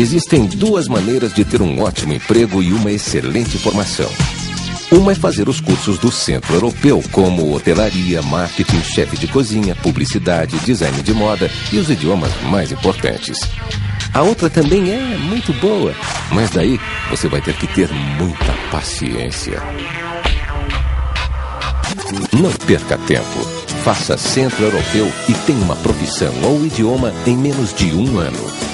Existem duas maneiras de ter um ótimo emprego e uma excelente formação. Uma é fazer os cursos do Centro Europeu, como hotelaria, marketing, chefe de cozinha, publicidade, design de moda e os idiomas mais importantes. A outra também é muito boa, mas daí você vai ter que ter muita paciência. Não perca tempo. Faça Centro Europeu e tenha uma profissão ou idioma em menos de um ano.